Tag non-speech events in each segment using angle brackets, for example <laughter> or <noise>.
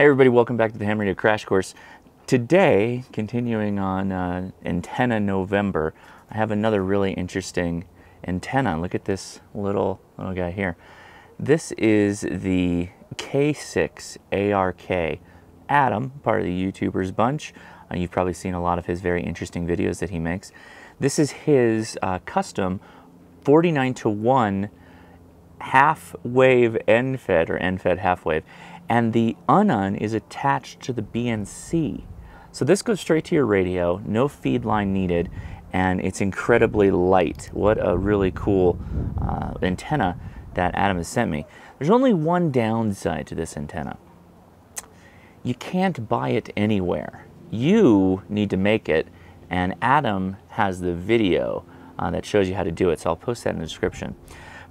Hey everybody, welcome back to the Ham Radio Crash Course. Today, continuing on uh, Antenna November, I have another really interesting antenna. Look at this little, little guy here. This is the K6 ARK. Adam, part of the YouTubers bunch. Uh, you've probably seen a lot of his very interesting videos that he makes. This is his uh, custom 49 to 1 half wave end fed or end fed half wave and the UNUN is attached to the BNC. So this goes straight to your radio, no feed line needed, and it's incredibly light. What a really cool uh, antenna that Adam has sent me. There's only one downside to this antenna. You can't buy it anywhere. You need to make it, and Adam has the video uh, that shows you how to do it, so I'll post that in the description.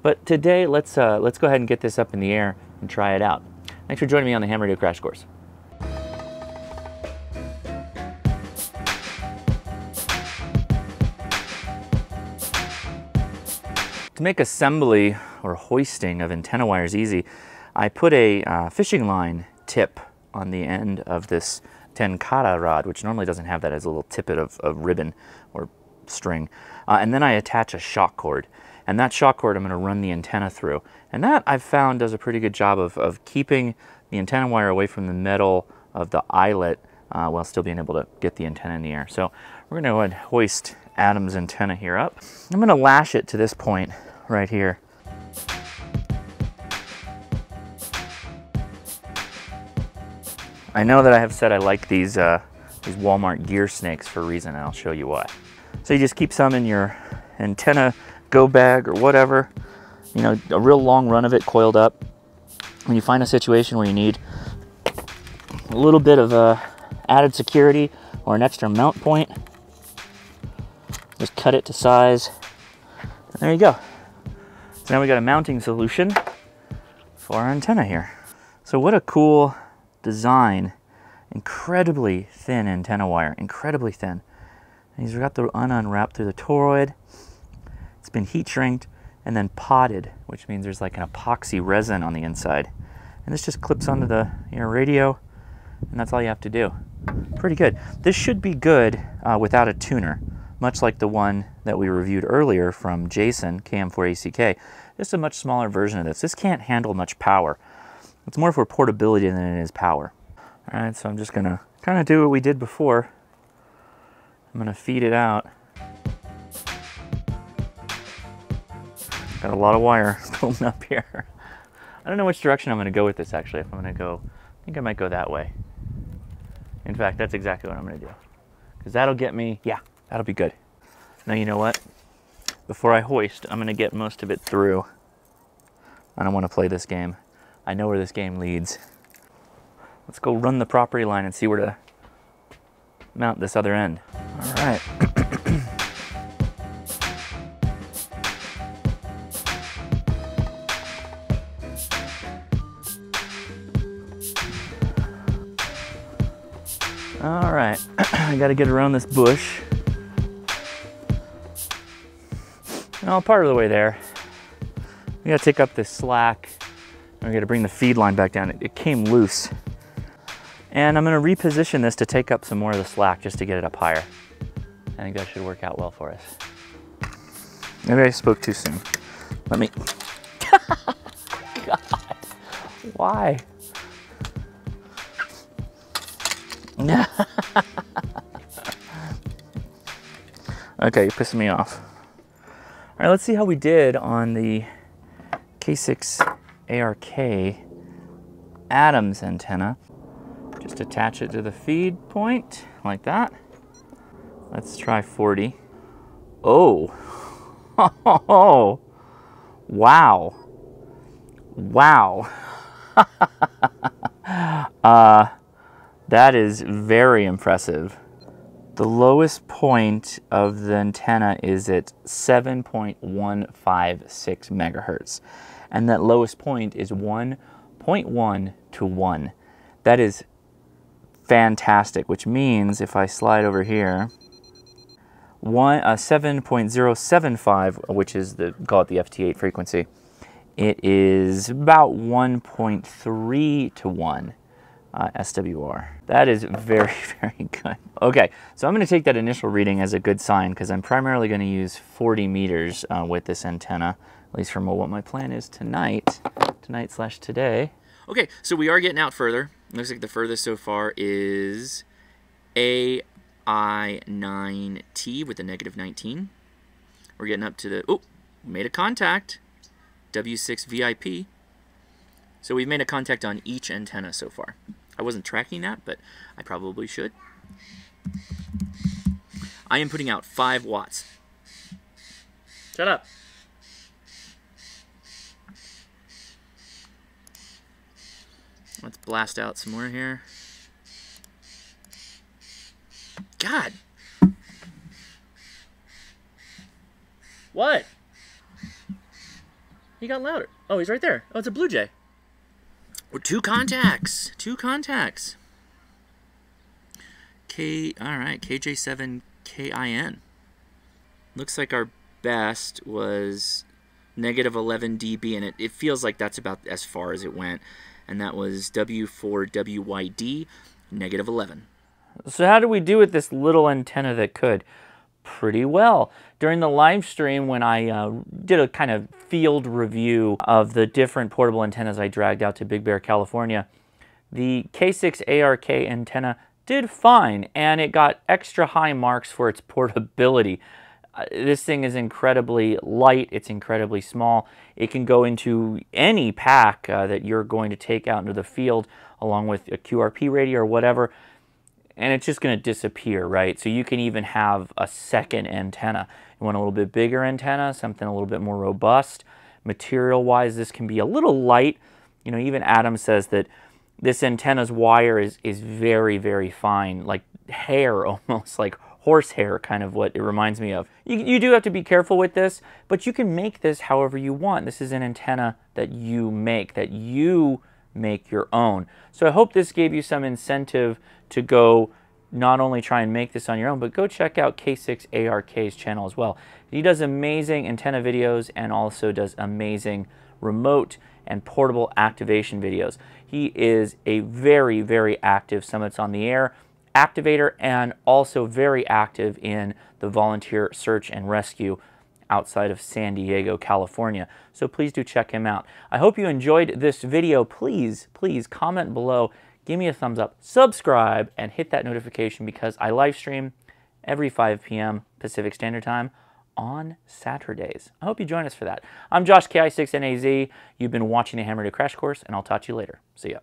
But today, let's, uh, let's go ahead and get this up in the air and try it out. Thanks for joining me on the Ham Radio Crash Course. To make assembly or hoisting of antenna wires easy, I put a uh, fishing line tip on the end of this tenkara rod, which normally doesn't have that as a little tippet of, of ribbon or string. Uh, and then I attach a shock cord. And that shock cord I'm going to run the antenna through. And that I've found does a pretty good job of, of keeping the antenna wire away from the metal of the eyelet uh, while still being able to get the antenna in the air. So we're to go ahead and hoist Adam's antenna here up. I'm going to lash it to this point right here. I know that I have said I like these, uh, these Walmart gear snakes for a reason, and I'll show you why. So you just keep some in your antenna go bag or whatever, you know, a real long run of it coiled up. When you find a situation where you need a little bit of uh, added security or an extra mount point, just cut it to size. And there you go. So now we got a mounting solution for our antenna here. So what a cool design. Incredibly thin antenna wire, incredibly thin. And he's got the UNUN wrapped through the toroid. It's been heat shrinked and then potted, which means there's like an epoxy resin on the inside. And this just clips onto the your radio, and that's all you have to do. Pretty good. This should be good uh, without a tuner, much like the one that we reviewed earlier from Jason, KM4ACK. Just a much smaller version of this. This can't handle much power. It's more for portability than it is power. All right, so I'm just gonna kind of do what we did before. I'm gonna feed it out. Got a lot of wire <laughs> building up here. I don't know which direction I'm going to go with this actually. If I'm going to go, I think I might go that way. In fact, that's exactly what I'm going to do. Because that'll get me, yeah, that'll be good. Now you know what? Before I hoist, I'm going to get most of it through. I don't want to play this game. I know where this game leads. Let's go run the property line and see where to mount this other end. All right. All right, <clears throat> I gotta get around this bush. Well, part of the way there. We gotta take up this slack. We gotta bring the feed line back down. It, it came loose. And I'm gonna reposition this to take up some more of the slack just to get it up higher. I think that should work out well for us. Maybe I spoke too soon. Let me, <laughs> God, why? <laughs> okay, you're pissing me off. All right, let's see how we did on the K6 ARK Adams antenna. Just attach it to the feed point like that. Let's try 40. Oh, oh, <laughs> wow, wow. <laughs> uh, that is very impressive. The lowest point of the antenna is at 7.156 megahertz. And that lowest point is 1.1 to 1. That is fantastic, which means if I slide over here, one, uh, 7.075, which is the, call it the FT8 frequency, it is about 1.3 to 1 uh, SWR. That is very, <laughs> very good. Okay, so I'm going to take that initial reading as a good sign because I'm primarily going to use 40 meters uh, with this antenna, at least from what my plan is tonight, tonight slash today. Okay, so we are getting out further. Looks like the furthest so far is AI9T with a negative 19. We're getting up to the, oh, made a contact, W6 VIP. So we've made a contact on each antenna so far. I wasn't tracking that, but I probably should. I am putting out 5 watts. Shut up. Let's blast out some more here. God. What? He got louder. Oh, he's right there. Oh, it's a blue jay. Or two contacts. Two contacts. K, alright, KJ7KIN. Looks like our best was negative 11 dB, and it, it feels like that's about as far as it went. And that was W4WYD, negative 11. So how do we do with this little antenna that could? Pretty well. During the live stream when I uh, did a kind of field review of the different portable antennas I dragged out to Big Bear, California, the K6ARK antenna did fine and it got extra high marks for its <laughs> portability. Uh, this thing is incredibly light, it's incredibly small. It can go into any pack uh, that you're going to take out into the field along with a QRP radio or whatever and it's just going to disappear, right? So you can even have a second antenna. You want a little bit bigger antenna, something a little bit more robust. Material-wise, this can be a little light. You know, even Adam says that this antenna's wire is, is very, very fine, like hair <laughs> almost, like horsehair kind of what it reminds me of. You, you do have to be careful with this, but you can make this however you want. This is an antenna that you make, that you make your own. So I hope this gave you some incentive to go not only try and make this on your own, but go check out K6ARK's channel as well. He does amazing antenna videos and also does amazing remote and portable activation videos. He is a very, very active Summits on the Air activator and also very active in the volunteer search and rescue outside of San Diego, California. So please do check him out. I hope you enjoyed this video. Please, please comment below give me a thumbs up, subscribe, and hit that notification because I live stream every 5 p.m. Pacific Standard Time on Saturdays. I hope you join us for that. I'm Josh KI6NAZ. You've been watching the Ham Radio Crash Course, and I'll talk to you later. See ya.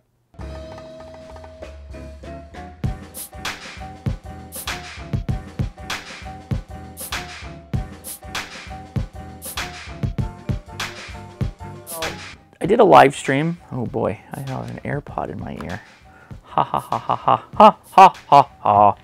Did a live stream. Oh boy, I have an AirPod in my ear. Ha ha ha ha ha ha ha ha ha.